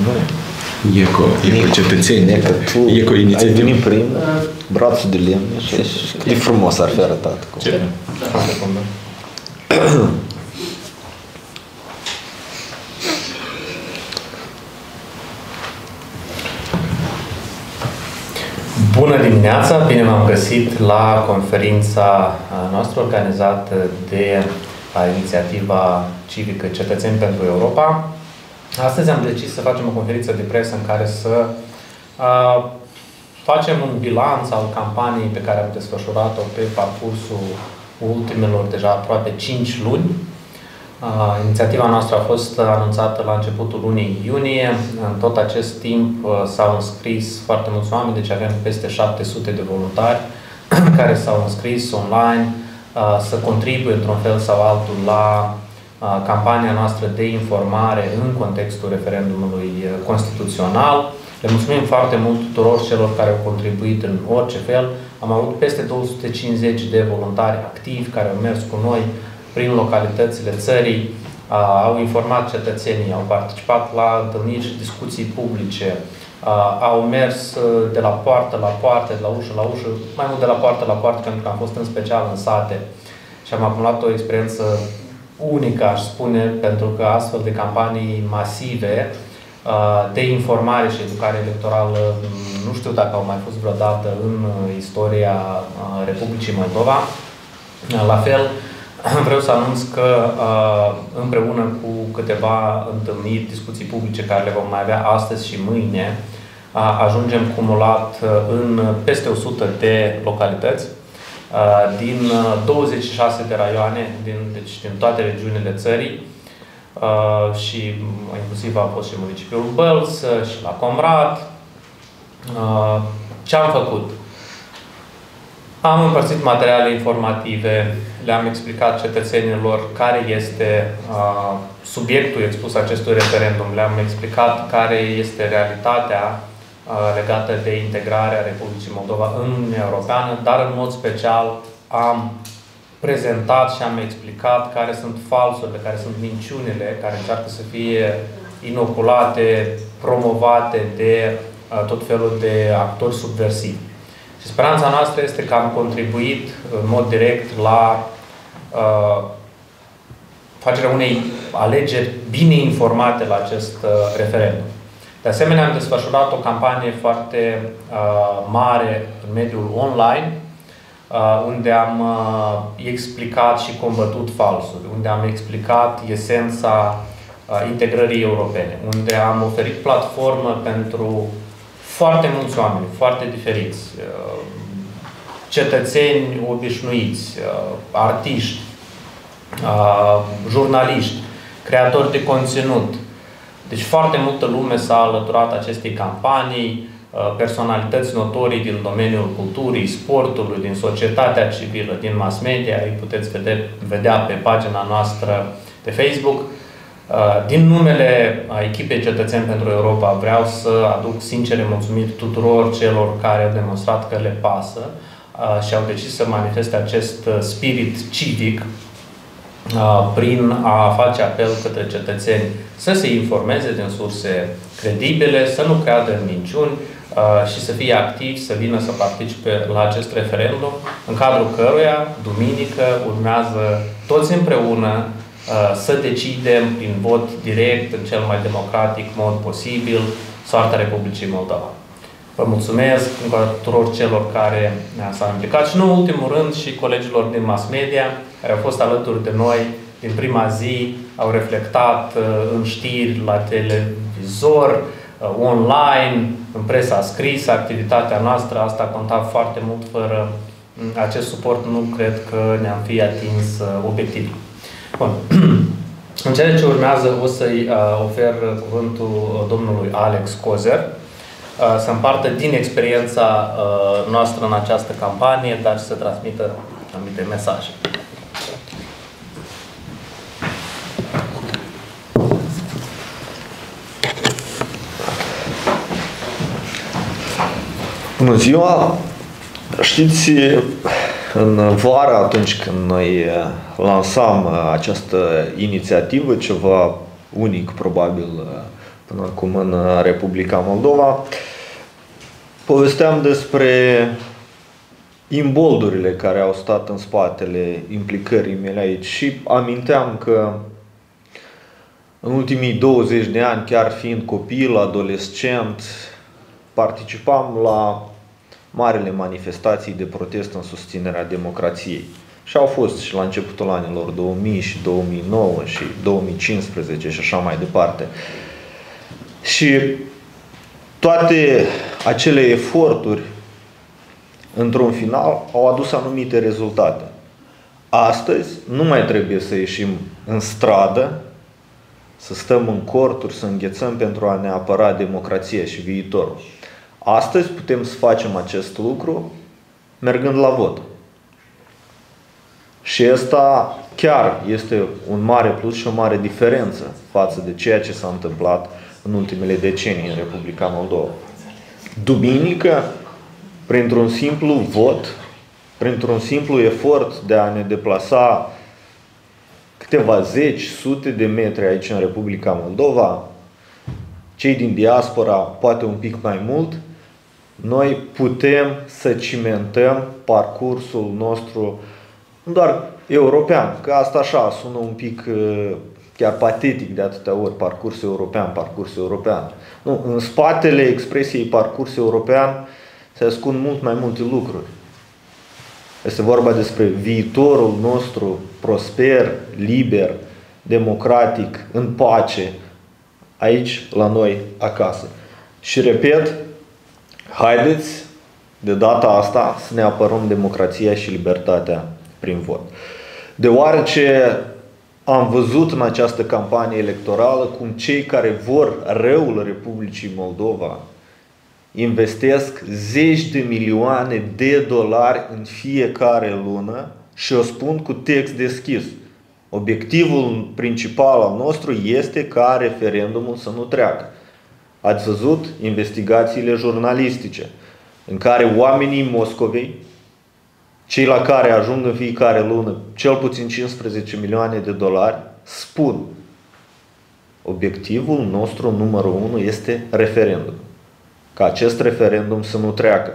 Nu. Eco, eco cetățeni, E că tu eco ai inițiativă. venit prin brațul de lemn și și cât de frumos ar fi arătat. Cu... Ce? Bună dimineața, bine v-am găsit la conferința noastră organizată de a inițiativa civică Cetățeni pentru Europa. Astăzi am decis să facem o conferință de presă în care să a, facem un bilanț al campaniei pe care am desfășurat-o pe parcursul ultimelor deja aproape 5 luni. A, inițiativa noastră a fost anunțată la începutul lunii iunie. În tot acest timp a, s-au înscris foarte mulți oameni, deci avem peste 700 de voluntari care s-au înscris online a, să contribuie într-un fel sau altul la a, campania noastră de informare în contextul referendumului a, constituțional. Le mulțumim foarte mult tuturor celor care au contribuit în orice fel. Am avut peste 250 de voluntari activi care au mers cu noi prin localitățile țării, au informat cetățenii, au participat la întâlniri și discuții publice, au mers de la poartă la poartă, de la ușă la ușă, mai mult de la poartă la poartă, pentru că am fost în special în sate și am acumulat o experiență unică, aș spune, pentru că astfel de campanii masive de informare și educare electorală nu știu dacă au mai fost vreodată în istoria Republicii Moldova. La fel, vreau să anunț că împreună cu câteva întâlniri, discuții publice care le vom mai avea astăzi și mâine, ajungem cumulat în peste 100 de localități din 26 de raioane, din, deci din toate regiunile țării, Uh, și inclusiv a fost și municipiul Băls și la Comrat. Uh, ce am făcut? Am împărțit materiale informative, le-am explicat cetățenilor care este uh, subiectul expus acestui referendum, le-am explicat care este realitatea uh, legată de integrarea Republicii Moldova în Uniunea Europeană, dar în mod special am prezentat și am explicat care sunt falsurile, care sunt minciunile, care încearcă să fie inoculate, promovate de uh, tot felul de actori subversivi. Și speranța noastră este că am contribuit în mod direct la uh, facerea unei alegeri bine informate la acest uh, referendum. De asemenea, am desfășurat o campanie foarte uh, mare în mediul online, unde am explicat și combătut falsuri, unde am explicat esența integrării europene, unde am oferit platformă pentru foarte mulți oameni, foarte diferiți, cetățeni obișnuiți, artiști, jurnaliști, creatori de conținut. Deci foarte multă lume s-a alăturat acestei campanii, personalități notorii din domeniul culturii, sportului, din societatea civilă, din mass media, îi puteți vedea, vedea pe pagina noastră de Facebook. Din numele a echipei Cetățeni pentru Europa vreau să aduc sincere mulțumiri tuturor celor care au demonstrat că le pasă și au decis să manifeste acest spirit civic prin a face apel către cetățeni să se informeze din surse credibile, să nu creadă în minciuni, și să fie activi, să vină să participe la acest referendum, în cadrul căruia, duminică, urmează toți împreună să decidem prin vot direct, în cel mai democratic mod posibil, soarta Republicii Moldova. Vă mulțumesc încă tuturor celor care s-au implicat și, nu în ultimul rând, și colegilor din mass media, care au fost alături de noi din prima zi, au reflectat în știri, la televizor, online, în presa scrisă, activitatea noastră, asta a contat foarte mult, fără acest suport nu cred că ne-am fi atins obiectivul. Bun. În cele ce urmează o să-i ofer cuvântul domnului Alex Cozer, să împartă din experiența noastră în această campanie, dar să transmită anumite mesaje. Bună ziua! Știți, în vară, atunci când noi lansam această inițiativă, ceva unic probabil până acum în Republica Moldova. Povesteam despre imboldurile care au stat în spatele implicării mele aici și aminteam că în ultimii 20 de ani, chiar fiind copil, adolescent, participam la marele manifestații de protest în susținerea democrației. Și au fost și la începutul anilor 2000 și 2009 și 2015 și așa mai departe. Și toate acele eforturi, într-un final, au adus anumite rezultate. Astăzi nu mai trebuie să ieșim în stradă, să stăm în corturi, să înghețăm pentru a ne apăra democrația și viitorul. Astăzi putem să facem acest lucru mergând la vot. Și asta chiar este un mare plus și o mare diferență față de ceea ce s-a întâmplat în ultimele decenii în Republica Moldova. Duminică, printr-un simplu vot, printr-un simplu efort de a ne deplasa câteva zeci, sute de metri aici în Republica Moldova, cei din diaspora poate un pic mai mult, noi putem să cimentăm parcursul nostru nu doar european, că asta așa sună un pic uh, chiar patetic de atâtea ori, parcurs european, parcurs european. Nu, în spatele expresiei parcurs european se ascund mult mai multe lucruri. Este vorba despre viitorul nostru prosper, liber, democratic, în pace, aici, la noi, acasă. Și repet, haideți de data asta să ne apărăm democrația și libertatea prin vot. Deoarece am văzut în această campanie electorală cum cei care vor răul Republicii Moldova investesc zeci de milioane de dolari în fiecare lună și o spun cu text deschis. Obiectivul principal al nostru este ca referendumul să nu treacă. Ați văzut investigațiile jurnalistice în care oamenii Moscovei cei la care ajung în fiecare lună cel puțin 15 milioane de dolari, spun obiectivul nostru numărul unu este referendum. Ca acest referendum să nu treacă.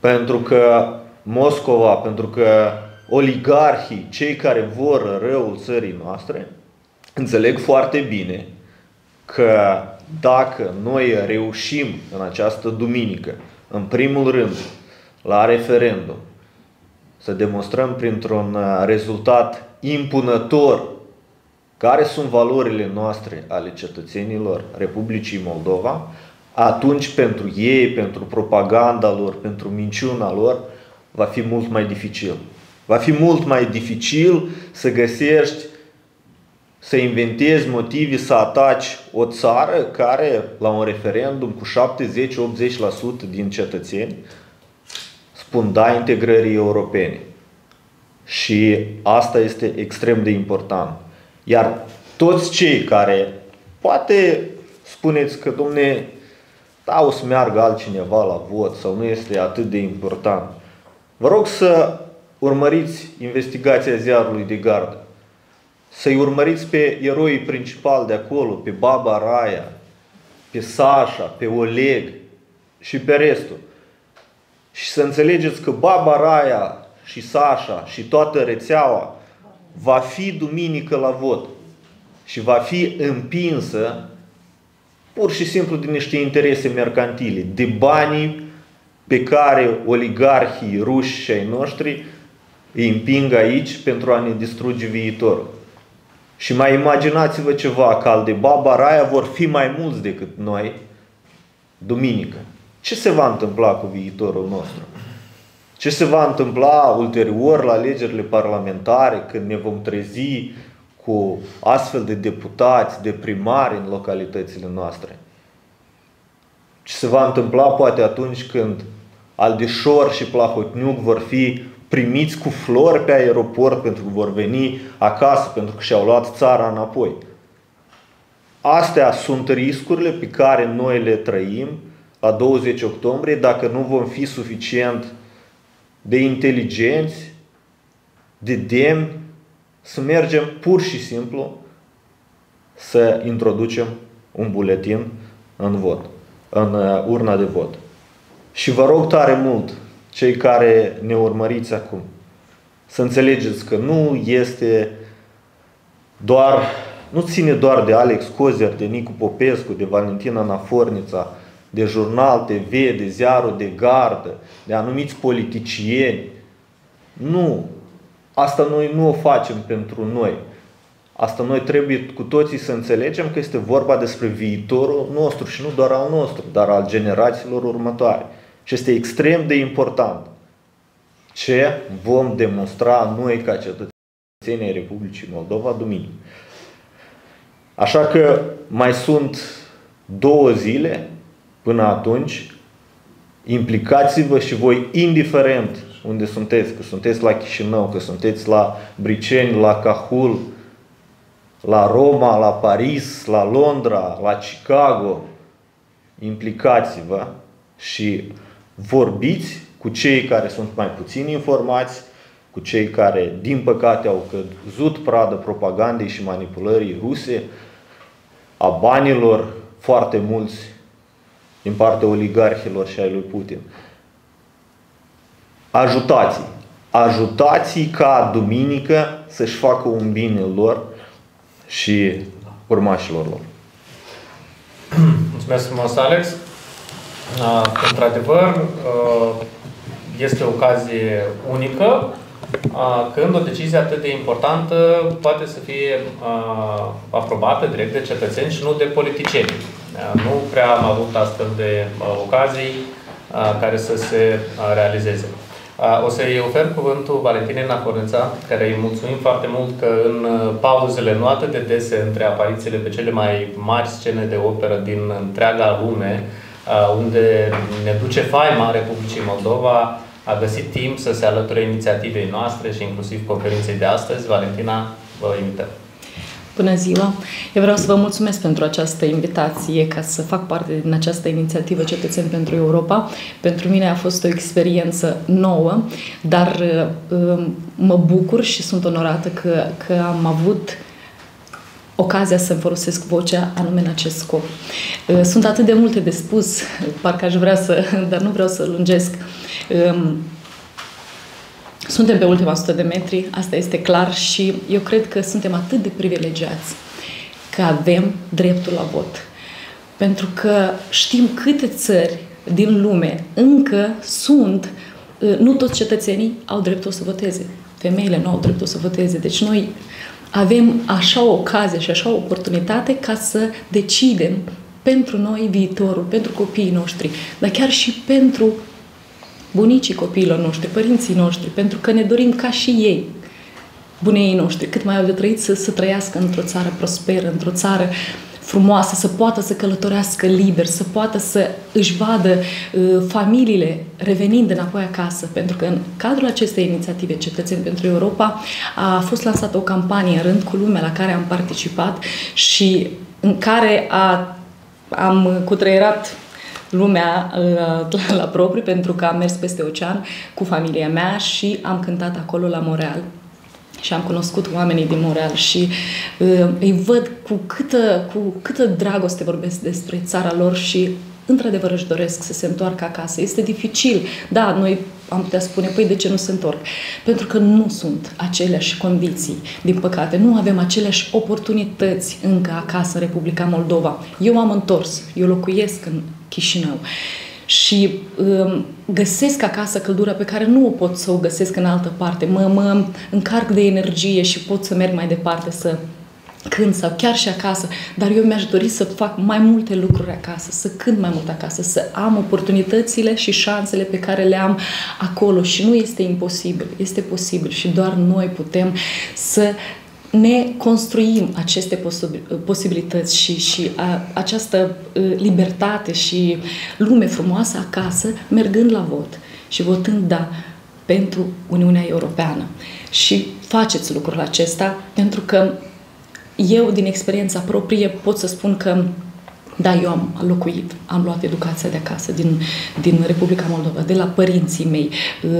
Pentru că Moscova, pentru că oligarhii, cei care vor răul țării noastre, înțeleg foarte bine că dacă noi reușim în această duminică, în primul rând, la referendum, să demonstrăm printr-un uh, rezultat impunător care sunt valorile noastre ale cetățenilor Republicii Moldova, atunci pentru ei, pentru propaganda lor, pentru minciuna lor, va fi mult mai dificil. Va fi mult mai dificil să găsești, să inventezi motive să ataci o țară care, la un referendum cu 70-80% din cetățeni, spun da integrării europene. Și asta este extrem de important. Iar toți cei care poate spuneți că, domne, da, o să meargă altcineva la vot sau nu este atât de important. Vă rog să urmăriți investigația ziarului de gardă. Să-i urmăriți pe eroii principali de acolo, pe Baba Raia, pe Sasha, pe Oleg și pe restul și să înțelegeți că Baba Raia și Sasha și toată rețeaua va fi duminică la vot și va fi împinsă pur și simplu din niște interese mercantile, de banii pe care oligarhii ruși și ai noștri îi împing aici pentru a ne distruge viitorul. Și mai imaginați-vă ceva, că al de Baba Raia vor fi mai mulți decât noi duminică. Ce se va întâmpla cu viitorul nostru? Ce se va întâmpla ulterior la alegerile parlamentare când ne vom trezi cu astfel de deputați, de primari în localitățile noastre? Ce se va întâmpla poate atunci când Aldișor și Plahotniuc vor fi primiți cu flori pe aeroport pentru că vor veni acasă, pentru că și-au luat țara înapoi. Astea sunt riscurile pe care noi le trăim la 20 octombrie dacă nu vom fi suficient de inteligenți, de demni, să mergem pur și simplu să introducem un buletin în vot, în uh, urna de vot. Și vă rog tare mult, cei care ne urmăriți acum, să înțelegeți că nu este doar, nu ține doar de Alex Cozer, de Nicu Popescu, de Valentina Nafornița, de Jurnal TV, de Ziarul de Gardă, de anumiți politicieni. Nu. Asta noi nu o facem pentru noi. Asta noi trebuie cu toții să înțelegem că este vorba despre viitorul nostru și nu doar al nostru, dar al generațiilor următoare. Și este extrem de important ce vom demonstra noi ca cetățenii Republicii Moldova duminică. Așa că mai sunt două zile până atunci. Implicați-vă și voi, indiferent unde sunteți, că sunteți la Chișinău, că sunteți la Briceni, la Cahul, la Roma, la Paris, la Londra, la Chicago, implicați-vă și vorbiți cu cei care sunt mai puțin informați, cu cei care, din păcate, au căzut pradă propagandei și manipulării ruse, a banilor foarte mulți din partea oligarhilor și ai lui Putin. Ajutați! Ajutați ca duminică să-și facă un bine lor și urmașilor lor. Mulțumesc frumos, Alex. Într-adevăr, este o ocazie unică când o decizie atât de importantă poate să fie aprobată direct de cetățeni și nu de politicieni. Nu prea am avut astfel de ocazii care să se realizeze. O să-i ofer cuvântul Valentinei Nacorânța, care îi mulțumim foarte mult că în pauzele nu atât de dese între aparițiile pe cele mai mari scene de operă din întreaga lume, unde ne duce faima Republicii Moldova, a găsit timp să se alăture inițiativei noastre și inclusiv conferinței de astăzi. Valentina, vă invităm. Bună ziua! Eu vreau să vă mulțumesc pentru această invitație ca să fac parte din această inițiativă Cetățeni pentru Europa. Pentru mine a fost o experiență nouă, dar uh, mă bucur și sunt onorată că, că am avut ocazia să folosesc vocea anume în acest scop. Uh, sunt atât de multe de spus, parcă aș vrea să, dar nu vreau să lungesc. Um, suntem pe ultima sută de metri, asta este clar și eu cred că suntem atât de privilegiați că avem dreptul la vot. Pentru că știm câte țări din lume încă sunt, uh, nu toți cetățenii au dreptul să voteze. Femeile nu au dreptul să voteze. Deci noi avem așa o ocazie și așa o oportunitate ca să decidem pentru noi viitorul, pentru copiii noștri, dar chiar și pentru bunicii copiilor noștri, părinții noștri, pentru că ne dorim ca și ei, bunei noștri, cât mai au de trăit să, să trăiască într-o țară prosperă, într-o țară frumoasă, să poată să călătorească liber, să poată să își vadă uh, familiile revenind înapoi acasă. Pentru că în cadrul acestei inițiative Cetățeni pentru Europa a fost lansată o campanie în rând cu lumea la care am participat și în care a, am cutreierat lumea uh, la propriu pentru că am mers peste ocean cu familia mea și am cântat acolo la Montreal și am cunoscut oamenii din Montreal și uh, îi văd cu câtă, cu câtă dragoste vorbesc despre țara lor și într-adevăr își doresc să se întoarcă acasă. Este dificil. Da, noi am putea spune, păi de ce nu se întorc? Pentru că nu sunt aceleași condiții, din păcate. Nu avem aceleași oportunități încă acasă în Republica Moldova. Eu am întors, eu locuiesc în Chișinău și um, găsesc acasă căldura pe care nu o pot să o găsesc în altă parte. Mă, mă încarc de energie și pot să merg mai departe, să cânt sau chiar și acasă, dar eu mi-aș dori să fac mai multe lucruri acasă, să cânt mai mult acasă, să am oportunitățile și șansele pe care le am acolo. Și nu este imposibil, este posibil. Și doar noi putem să ne construim aceste posibilități și, și a, această libertate și lume frumoasă acasă, mergând la vot și votând da pentru Uniunea Europeană. Și faceți lucrul acesta pentru că eu, din experiența proprie, pot să spun că da, eu am locuit, am luat educația de acasă, din, din Republica Moldova, de la părinții mei.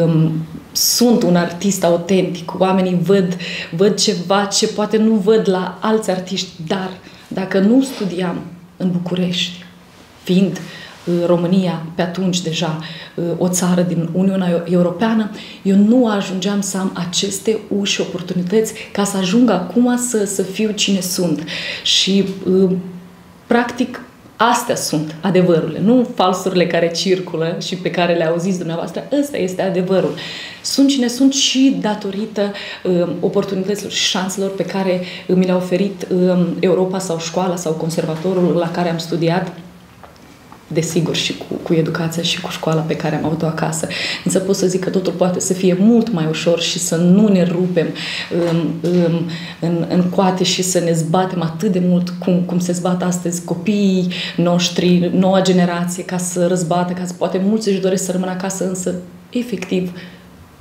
Um, sunt un artist autentic, oamenii văd, văd ceva ce poate nu văd la alți artiști, dar dacă nu studiam în București, fiind uh, România pe atunci deja uh, o țară din Uniunea Europeană, eu nu ajungeam să am aceste uși, oportunități ca să ajung acum să, să fiu cine sunt. Și uh, practic Astea sunt adevărurile, nu falsurile care circulă și pe care le auziți dumneavoastră. Ăsta este adevărul. Sunt cine sunt și datorită um, oportunităților și șanselor pe care mi le-a oferit um, Europa sau școala sau conservatorul la care am studiat desigur, și cu, cu educația și cu școala pe care am avut-o acasă. Însă pot să zic că totul poate să fie mult mai ușor și să nu ne rupem în, în, în, în coate și să ne zbatem atât de mult cum, cum se zbat astăzi copiii noștri, noua generație, ca să răzbată, ca să poate mulți își doresc să rămână acasă, însă efectiv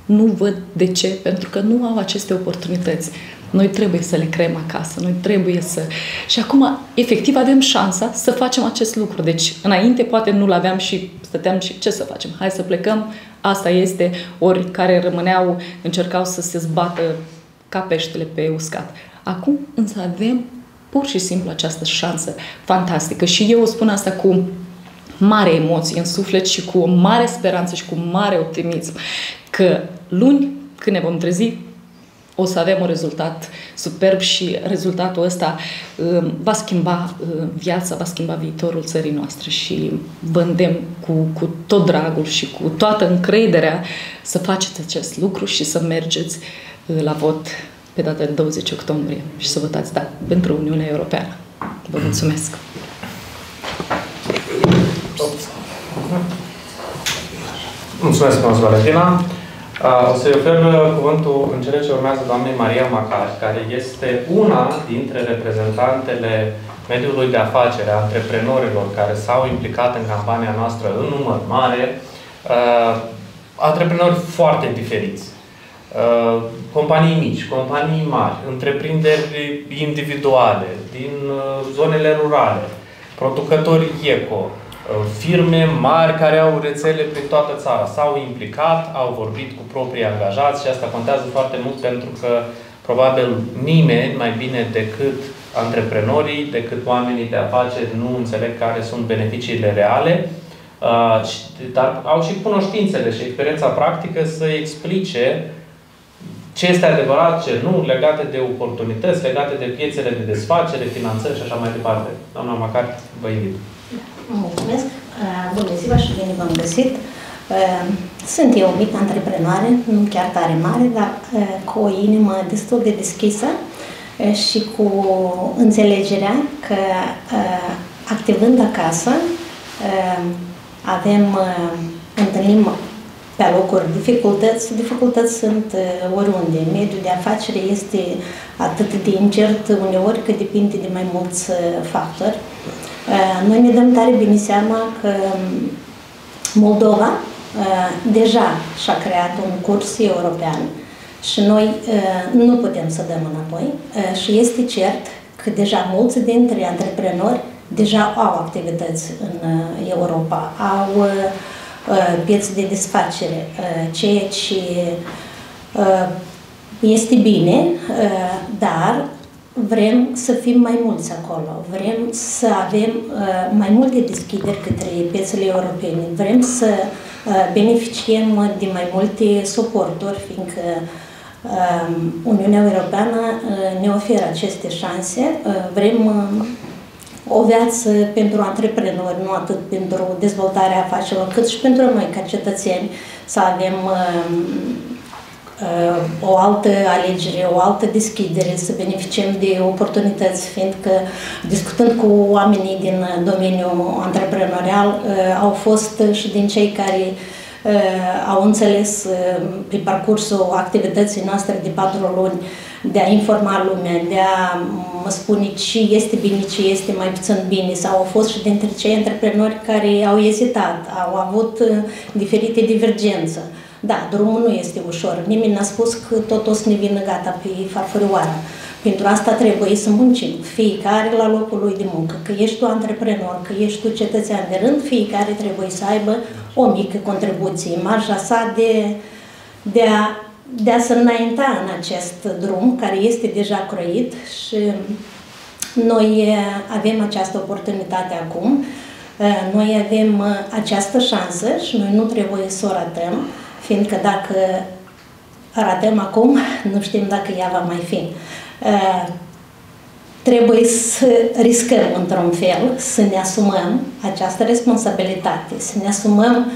nu văd de ce, pentru că nu au aceste oportunități. Noi trebuie să le creăm acasă, noi trebuie să... Și acum, efectiv, avem șansa să facem acest lucru. Deci, înainte, poate nu-l aveam și stăteam și ce să facem? Hai să plecăm, asta este, ori care rămâneau, încercau să se zbată ca peștele pe uscat. Acum, însă, avem pur și simplu această șansă fantastică. Și eu spun asta cu mare emoție în suflet și cu o mare speranță și cu mare optimism că luni, când ne vom trezi, o să avem un rezultat superb și rezultatul ăsta um, va schimba um, viața, va schimba viitorul țării noastre și vă îndemn cu, cu tot dragul și cu toată încrederea să faceți acest lucru și să mergeți uh, la vot pe data de 20 octombrie și să votați da pentru Uniunea Europeană. Vă mulțumesc! Mulțumesc, Valentina! O să-i ofer uh, cuvântul în cele ce urmează doamnei Maria Macar, care este una dintre reprezentantele mediului de afacere, a antreprenorilor care s-au implicat în campania noastră în număr mare, uh, antreprenori foarte diferiți. Uh, companii mici, companii mari, întreprinderi individuale, din uh, zonele rurale, producători eco, Uh, firme mari care au rețele prin toată țara. S-au implicat, au vorbit cu proprii angajați și asta contează foarte mult pentru că probabil nimeni mai bine decât antreprenorii, decât oamenii de afaceri nu înțeleg care sunt beneficiile reale, uh, dar au și cunoștințele și experiența practică să explice ce este adevărat, ce nu, legate de oportunități, legate de piețele de desfacere, finanțări și așa mai departe. Doamna Macar, vă invit. Mulțumesc! Uh, bună ziua și bine v-am găsit! Uh, sunt eu o mică antreprenoare, nu chiar tare mare, dar uh, cu o inimă destul de deschisă și cu înțelegerea că activând acasă avem, întâlnim pe locuri dificultăți. Dificultăți sunt oriunde. Mediul de afacere este atât de incert uneori că depinde de mai mulți factori. Uh, noi ne dăm tare bine seama că um, Moldova uh, deja și-a creat un curs european și noi uh, nu putem să dăm înapoi. Și este cert că deja mulți dintre antreprenori deja au activități în Europa, au piețe de desfacere, ceea ce este bine, dar vrem să fim mai mulți acolo, vrem să avem uh, mai multe deschideri către piețele europene, vrem să uh, beneficiem de mai multe suporturi, fiindcă uh, Uniunea Europeană uh, ne oferă aceste șanse, uh, vrem uh, o viață pentru antreprenori, nu atât pentru dezvoltarea afacerilor, cât și pentru noi ca cetățeni să avem uh, Uh, o altă alegere, o altă deschidere, să beneficiem de oportunități, fiindcă discutând cu oamenii din domeniul antreprenorial, uh, au fost și din cei care uh, au înțeles pe parcursul activității noastre de patru luni de a informa lumea, de a mă spune ce este bine, ce este mai puțin bine, sau au fost și dintre cei antreprenori care au ezitat, au avut diferite divergențe. Da, drumul nu este ușor. Nimeni n-a spus că tot o să ne vină gata pe farfurioară. Pentru asta trebuie să muncim. Fiecare la locul lui de muncă. Că ești tu antreprenor, că ești tu cetățean de rând, fiecare trebuie să aibă o mică contribuție. Marja sa de, de, a, de a se înainta în acest drum care este deja croit și Noi avem această oportunitate acum, noi avem această șansă și noi nu trebuie să o ratăm, fiindcă dacă ratăm acum, nu știm dacă ea va mai fi. Trebuie să riscăm într-un fel, să ne asumăm această responsabilitate, să ne asumăm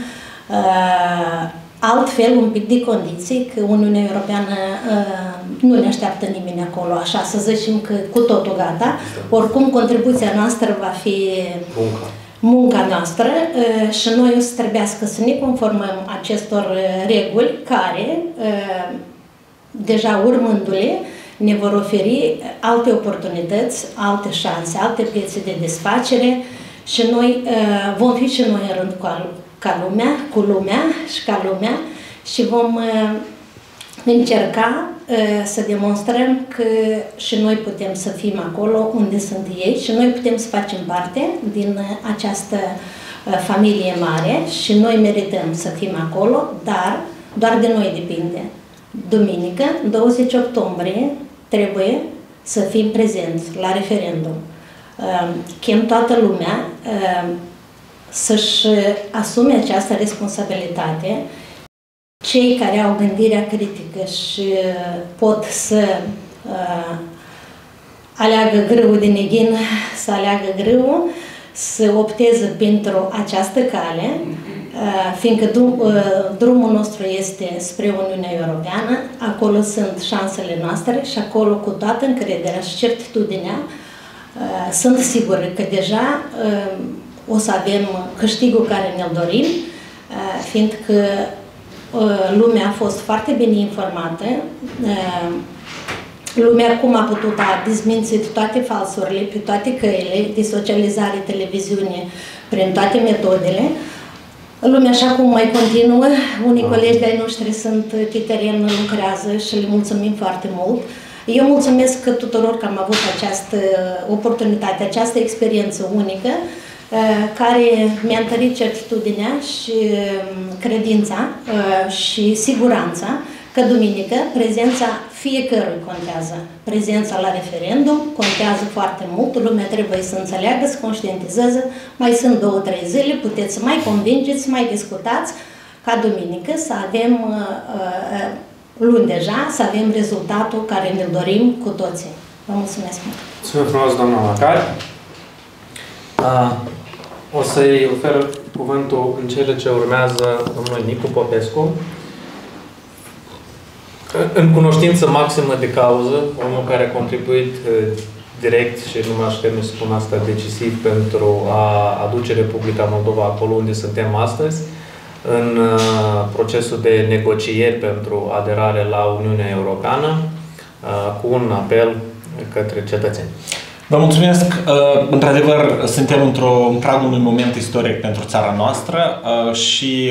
uh, altfel un pic de condiții, că Uniunea Europeană uh, nu ne așteaptă nimeni acolo, așa să zicem că cu totul gata. Oricum, contribuția noastră va fi munca, munca noastră uh, și noi o să trebuiască să ne conformăm acestor uh, reguli care, uh, deja urmându-le, ne vor oferi alte oportunități, alte șanse, alte piețe de desfacere și noi uh, vom fi și noi în rând cu, ca lumea, cu lumea și ca lumea și vom uh, încerca uh, să demonstrăm că și noi putem să fim acolo unde sunt ei și noi putem să facem parte din această familie mare și noi merităm să fim acolo, dar doar de noi depinde. Duminică, 20 octombrie, trebuie să fim prezenți la referendum. Ehm, chem toată lumea ehm, să-și asume această responsabilitate. Cei care au gândirea critică și pot să uh, aleagă grâu de neghin, să aleagă grâu, să opteze pentru această cale, uh, fiindcă uh, drumul nostru este spre Uniunea Europeană, acolo sunt șansele noastre și acolo cu toată încrederea și certitudinea uh, sunt sigur că deja o să avem câștigul care ne-l dorim, fiindcă lumea a fost foarte bine informată, Lumea cum a putut a dezmințit toate falsurile pe toate căile de socializare, televiziune, prin toate metodele. Lumea așa cum mai continuă, unii ah. colegi de-ai noștri sunt pe teren, lucrează și le mulțumim foarte mult. Eu mulțumesc tuturor că am avut această oportunitate, această experiență unică, eh, care mi-a întărit certitudinea și mm, credința eh, și siguranța că duminică prezența fiecărui contează. Prezența la referendum contează foarte mult, lumea trebuie să înțeleagă, să conștientizeze. Mai sunt două, trei zile, puteți să mai convingeți, să mai discutați ca duminică să avem uh, uh, luni deja, să avem rezultatul care ne dorim cu toții. Vă mulțumesc mult! Mulțumim frumos, doamna Macar! Uh, o să-i ofer cuvântul în cele ce urmează domnului Nicu Popescu, în cunoștință maximă de cauză, omul care a contribuit uh, direct și nu m-aș teme să spun asta decisiv pentru a aduce Republica Moldova acolo unde suntem astăzi, în uh, procesul de negocieri pentru aderare la Uniunea Europeană, uh, cu un apel către cetățeni. Vă mulțumesc. Într-adevăr, suntem într-o pragul unui moment istoric pentru țara noastră și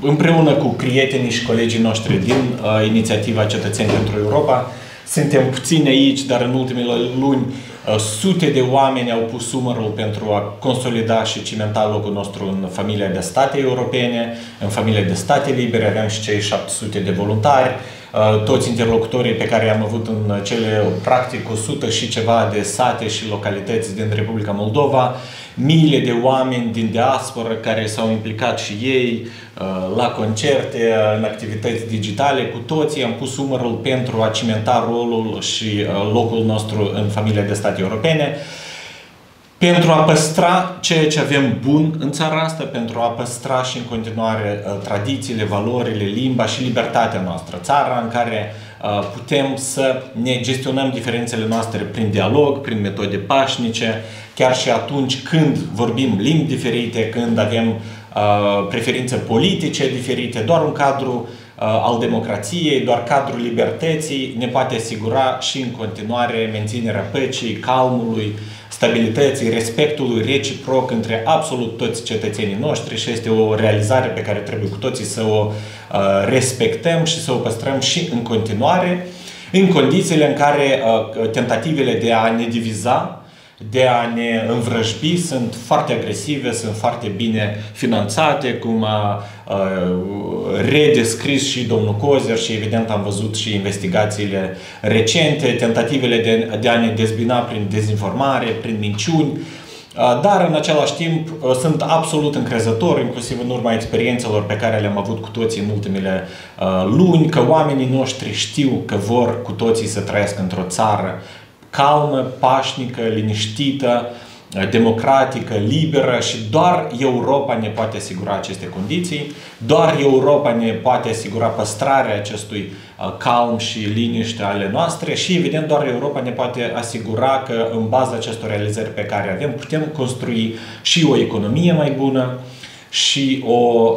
împreună cu prietenii și colegii noștri din uh, inițiativa Cetățeni pentru Europa. Suntem puțini aici, dar în ultimele luni uh, sute de oameni au pus sumărul pentru a consolida și cimenta locul nostru în familia de state europene, în familia de state libere, avem și cei 700 de voluntari, uh, toți interlocutorii pe care i-am avut în cele practic 100 și ceva de sate și localități din Republica Moldova, miile de oameni din diaspora care s-au implicat și ei uh, la concerte, în activități digitale, cu toții am pus umărul pentru a cimenta rolul și uh, locul nostru în familia de state europene, pentru a păstra ceea ce avem bun în țara asta, pentru a păstra și în continuare uh, tradițiile, valorile, limba și libertatea noastră. Țara în care putem să ne gestionăm diferențele noastre prin dialog, prin metode pașnice, chiar și atunci când vorbim limbi diferite, când avem uh, preferințe politice diferite, doar un cadru uh, al democrației, doar cadrul libertății ne poate asigura și în continuare menținerea păcii, calmului, stabilității, respectului reciproc între absolut toți cetățenii noștri și este o realizare pe care trebuie cu toții să o uh, respectăm și să o păstrăm și în continuare, în condițiile în care uh, tentativele de a ne diviza de a ne învrăjbi sunt foarte agresive, sunt foarte bine finanțate, cum a, a redescris și domnul Cozer și evident am văzut și investigațiile recente, tentativele de, de a ne dezbina prin dezinformare, prin minciuni, dar în același timp sunt absolut încrezător, inclusiv în urma experiențelor pe care le-am avut cu toții în ultimele luni, că oamenii noștri știu că vor cu toții să trăiască într-o țară calmă, pașnică, liniștită, democratică, liberă și doar Europa ne poate asigura aceste condiții, doar Europa ne poate asigura păstrarea acestui calm și liniște ale noastre și evident doar Europa ne poate asigura că în baza acestor realizări pe care avem putem construi și o economie mai bună și o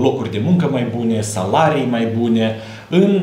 locuri de muncă mai bune, salarii mai bune în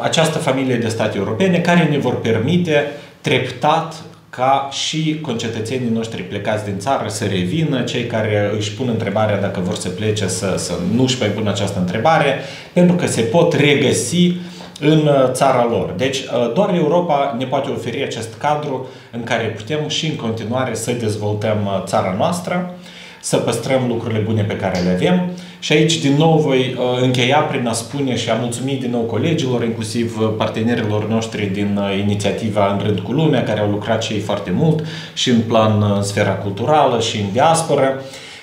această familie de state europene care ne vor permite treptat ca și concetățenii noștri plecați din țară să revină, cei care își pun întrebarea dacă vor să plece să, să nu își mai pună această întrebare, pentru că se pot regăsi în uh, țara lor. Deci uh, doar Europa ne poate oferi acest cadru în care putem și în continuare să dezvoltăm uh, țara noastră, să păstrăm lucrurile bune pe care le avem. Și aici din nou voi încheia prin a spune și a mulțumi din nou colegilor, inclusiv partenerilor noștri din inițiativa În rând cu lumea, care au lucrat și ei foarte mult și în plan în sfera culturală și în diaspora.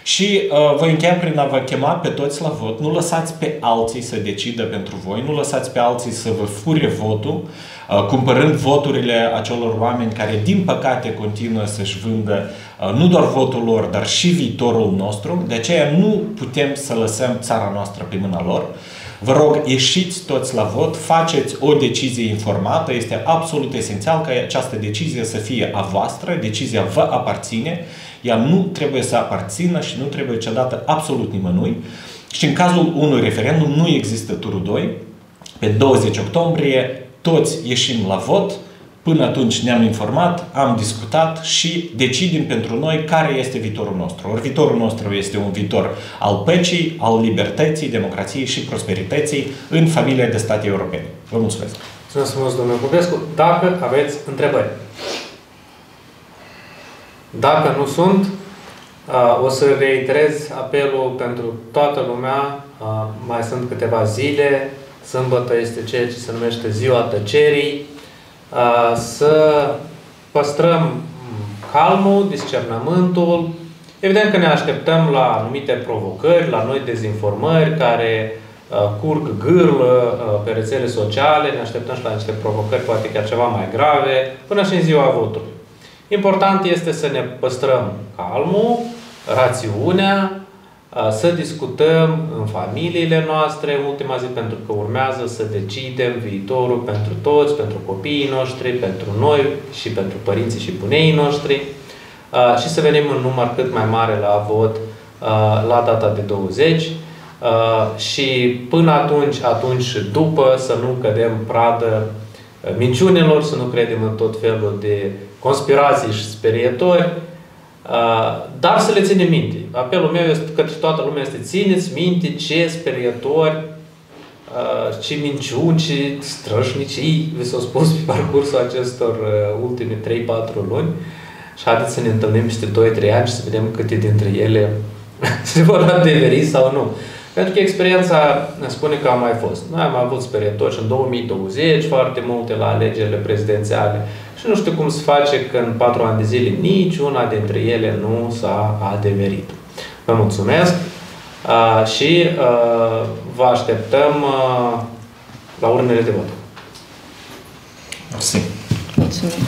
Și uh, voi încheia prin a vă chema pe toți la vot. Nu lăsați pe alții să decidă pentru voi, nu lăsați pe alții să vă fure votul, uh, cumpărând voturile acelor oameni care, din păcate, continuă să-și vândă uh, nu doar votul lor, dar și viitorul nostru. De aceea nu putem să lăsăm țara noastră pe mâna lor. Vă rog, ieșiți toți la vot, faceți o decizie informată. Este absolut esențial ca această decizie să fie a voastră, decizia vă aparține ea nu trebuie să aparțină și nu trebuie cedată absolut nimănui. Și în cazul unui referendum nu există turul 2. Pe 20 octombrie toți ieșim la vot. Până atunci ne-am informat, am discutat și decidem pentru noi care este viitorul nostru. Ori viitorul nostru este un viitor al păcii, al libertății, democrației și prosperității în familia de state europene. Vă mulțumesc! Mulțumesc frumos, domnule Popescu. Dacă aveți întrebări. Dacă nu sunt, o să reiterez apelul pentru toată lumea. Mai sunt câteva zile. Sâmbătă este ceea ce se numește Ziua Tăcerii. Să păstrăm calmul, discernământul. Evident că ne așteptăm la anumite provocări, la noi dezinformări care curg gârlă pe rețele sociale, ne așteptăm și la niște provocări poate chiar ceva mai grave, până și în ziua votului. Important este să ne păstrăm calmul, rațiunea, să discutăm în familiile noastre în ultima zi, pentru că urmează să decidem viitorul pentru toți, pentru copiii noștri, pentru noi și pentru părinții și buneii noștri. Și să venim în număr cât mai mare la vot la data de 20 și până atunci, atunci și după, să nu cădem pradă minciunilor, să nu credem în tot felul de conspirații și sperietori, dar să le ținem minte. Apelul meu este către toată lumea este țineți minte ce sperietori, ce minciuni, ce strășnicii vi s-au spus pe parcursul acestor ultime 3-4 luni și haideți să ne întâlnim peste 2-3 ani și să vedem câte dintre ele se vor adeveri sau nu. Pentru că experiența ne spune că a mai fost. Noi am avut sperietori în 2020, foarte multe la alegerile prezidențiale și nu știu cum se face că în patru ani de zile nici una dintre ele nu s-a adeverit. Vă mulțumesc uh, și uh, vă așteptăm uh, la urnele de vot. Mersi. Mulțumim.